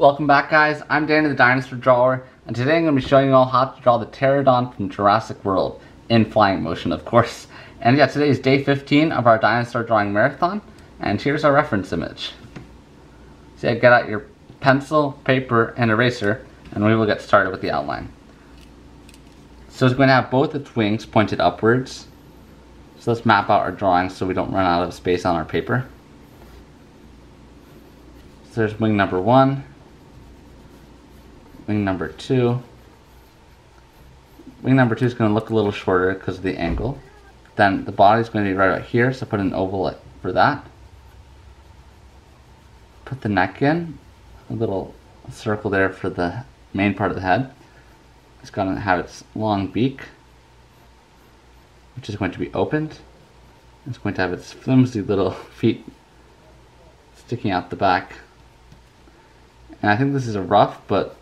Welcome back guys, I'm Danny the Dinosaur Drawer, and today I'm going to be showing you all how to draw the pterodon from Jurassic World, in flying motion of course. And yeah, today is day 15 of our dinosaur drawing marathon, and here's our reference image. So yeah, get out your pencil, paper, and eraser, and we will get started with the outline. So it's going to have both its wings pointed upwards. So let's map out our drawing so we don't run out of space on our paper. So there's wing number one, wing number two. Wing number two is going to look a little shorter because of the angle. Then the body is going to be right about here, so put an oval for that. Put the neck in, a little circle there for the main part of the head. It's going to have its long beak, which is going to be opened. It's going to have its flimsy little feet sticking out the back. And I think this is a rough but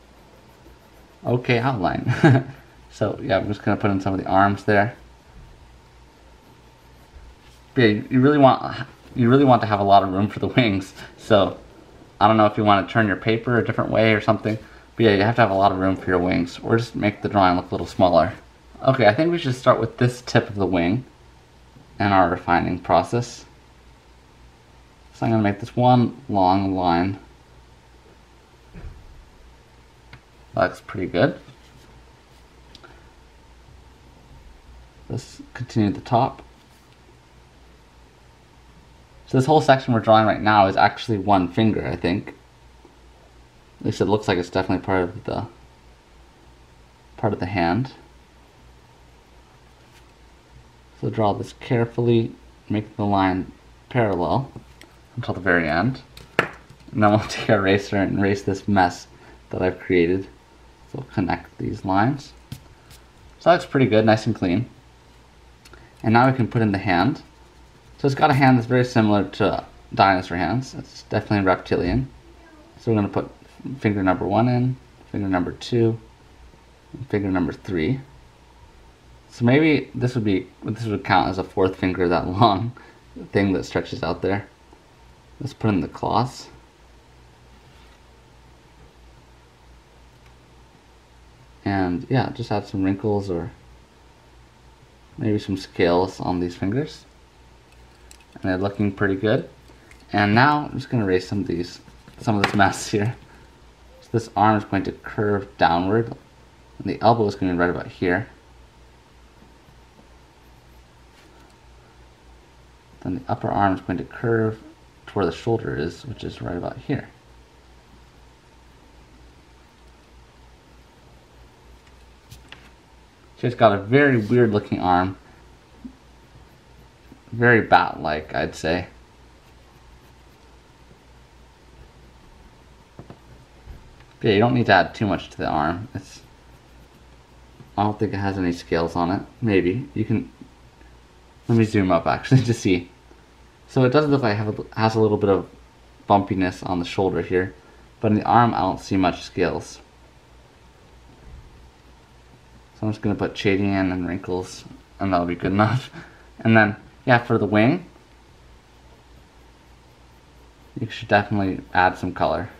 okay outline. so yeah, I'm just to put in some of the arms there. But yeah, you really want you really want to have a lot of room for the wings. So I don't know if you want to turn your paper a different way or something. But yeah, you have to have a lot of room for your wings, or just make the drawing look a little smaller. Okay, I think we should start with this tip of the wing and our refining process. So I'm to make this one long line. That looks pretty good. Let's continue at the top. So this whole section we're drawing right now is actually one finger, I think. At least it looks like it's definitely part of the part of the hand. So draw this carefully, make the line parallel until the very end. And then we'll take our eraser and erase this mess that I've created. So we'll connect these lines. So that's pretty good, nice and clean. And now we can put in the hand. So it's got a hand that's very similar to dinosaur hands. It's definitely reptilian. So we're going to put finger number one in, finger number two, finger number three. So maybe this would be this would count as a fourth finger that long thing that stretches out there. Let's put in the claws. And yeah, just add some wrinkles or maybe some scales on these fingers. And they're looking pretty good. And now I'm just gonna erase some of these some of this mess here. So this arm is going to curve downward. And the elbow is going to be right about here. Then the upper arm is going to curve to where the shoulder is, which is right about here. She's got a very weird looking arm. Very bat-like, I'd say. yeah, you don't need to add too much to the arm. It's I don't think it has any scales on it. Maybe. You can let me zoom up actually to see. So it does look like it has a little bit of bumpiness on the shoulder here. But in the arm I don't see much scales. So I'm just going to put shading in and wrinkles and that'll be good enough. And then, yeah, for the wing, you should definitely add some color.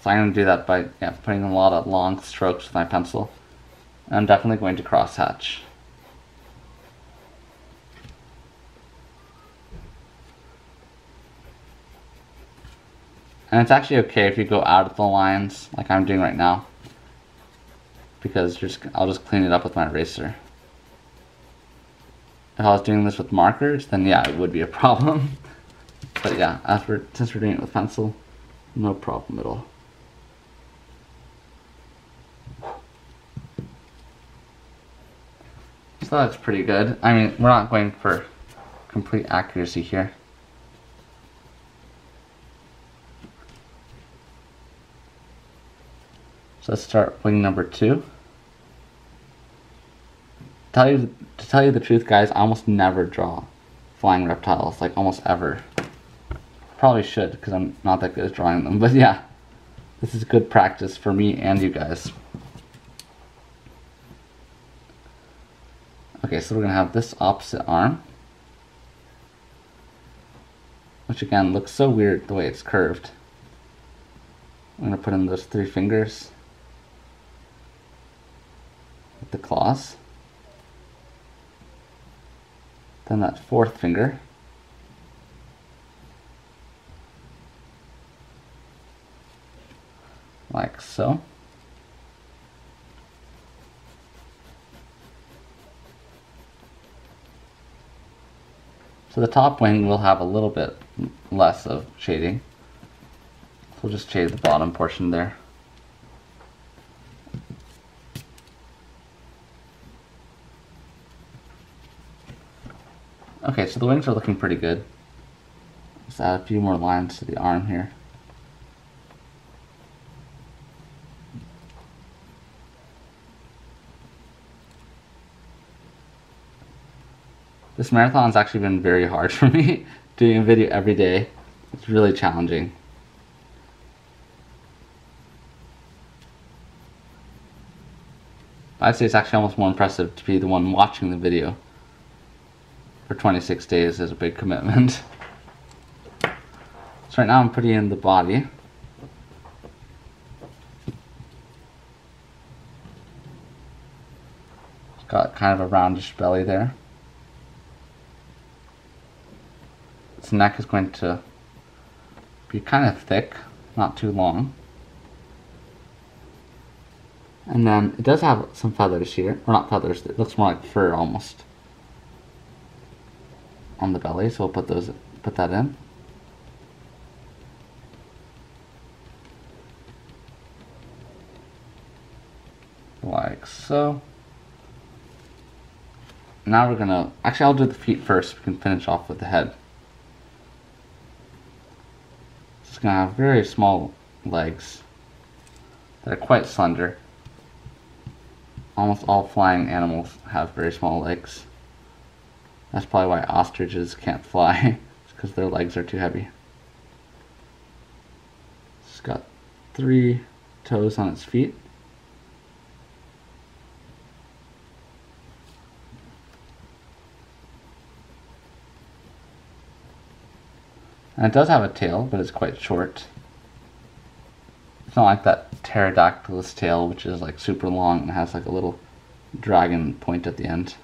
So I'm going to do that by yeah, putting a lot of long strokes with my pencil. I'm definitely going to cross And it's actually okay if you go out of the lines like I'm doing right now. Because just I'll just clean it up with my eraser. If I was doing this with markers, then yeah, it would be a problem. but yeah, since we're doing it with pencil, no problem at all. So that's pretty good. I mean, we're not going for complete accuracy here. So let's start wing number two. Tell you to tell you the truth, guys, I almost never draw flying reptiles, like almost ever. Probably should, because I'm not that good at drawing them. But yeah, this is good practice for me and you guys. Okay, so we're going to have this opposite arm. which again looks so weird the way it's curved. I'm going to put in those three fingers with the claws. Then that fourth finger. Like so. So the top wing will have a little bit less of shading. So we'll just shade the bottom portion there. Okay, so the wings are looking pretty good. Let's add a few more lines to the arm here. This marathon has actually been very hard for me, doing a video every day. It's really challenging. I'd say it's actually almost more impressive to be the one watching the video for 26 days is a big commitment. so right now I'm putting in the body. It's got kind of a roundish belly there. Its neck is going to be kind of thick, not too long. And then it does have some feathers here, or not feathers, it looks more like fur almost on the belly, so we'll put those put that in. Like so. Now we're gonna, actually I'll do the feet first, we can finish off with the head. It's gonna have very small legs that are quite slender. Almost all flying animals have very small legs. That's probably why ostriches can't fly. it's because their legs are too heavy. It's got three toes on its feet. And it does have a tail, but it's quite short. It's not like that pterodactylus tail, which is like super long and has like a little dragon point at the end.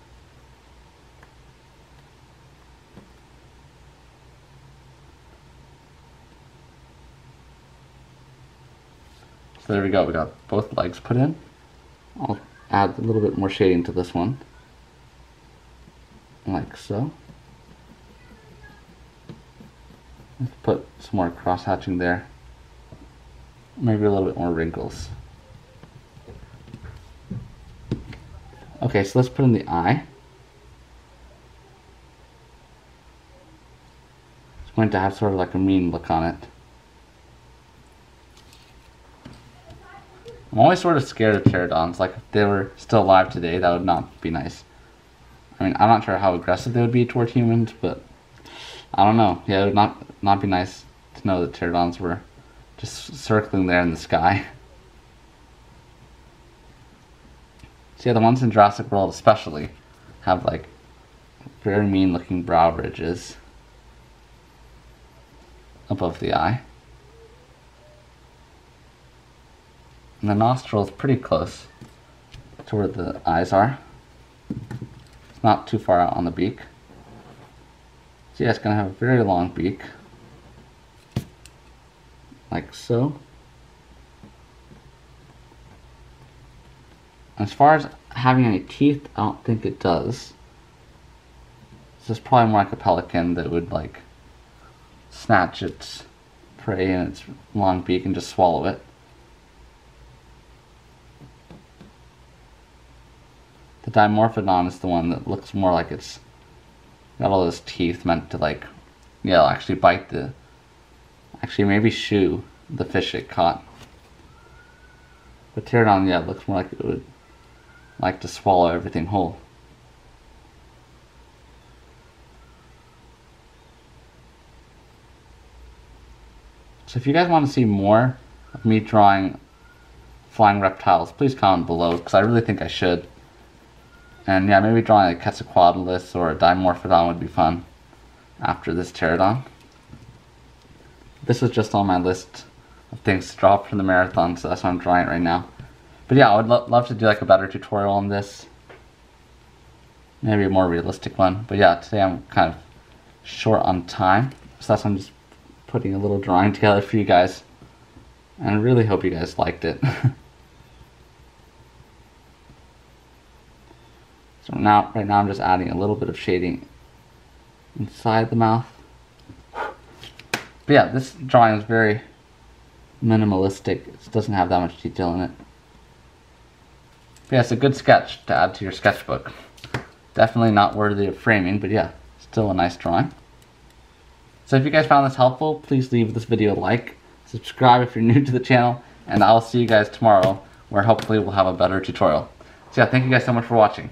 So there we go, we got both legs put in. I'll add a little bit more shading to this one. Like so. Let's put some more cross hatching there. Maybe a little bit more wrinkles. Okay, so let's put in the eye. It's going to have sort of like a mean look on it. I'm always sort of scared of pterodons. Like, if they were still alive today, that would not be nice. I mean, I'm not sure how aggressive they would be toward humans, but I don't know. Yeah, it would not, not be nice to know that pterodons were just circling there in the sky. So yeah, the ones in Jurassic World especially have like very mean looking brow ridges above the eye. And the nostril is pretty close to where the eyes are. It's not too far out on the beak. So yeah, it's going to have a very long beak. Like so. As far as having any teeth, I don't think it does. This is probably more like a pelican that would like snatch its prey in its long beak and just swallow it. Dimorphodon is the one that looks more like it's got all those teeth meant to like, yeah, actually bite the, actually maybe shoe the fish it caught. But Pterodon, yeah, looks more like it would like to swallow everything whole. So if you guys want to see more of me drawing flying reptiles, please comment below, because I really think I should. And yeah, maybe drawing a Quetzalcoatlus or a Dimorphodon would be fun after this Pterodon. This was just on my list of things to draw from the marathon, so that's why I'm drawing it right now. But yeah, I would lo love to do like a better tutorial on this. Maybe a more realistic one. But yeah, today I'm kind of short on time. So that's why I'm just putting a little drawing together for you guys. And I really hope you guys liked it. now, right now I'm just adding a little bit of shading inside the mouth. But yeah, this drawing is very minimalistic. It doesn't have that much detail in it. But yeah, it's a good sketch to add to your sketchbook. Definitely not worthy of framing, but yeah, still a nice drawing. So if you guys found this helpful, please leave this video a like, subscribe if you're new to the channel, and I'll see you guys tomorrow where hopefully we'll have a better tutorial. So yeah, thank you guys so much for watching.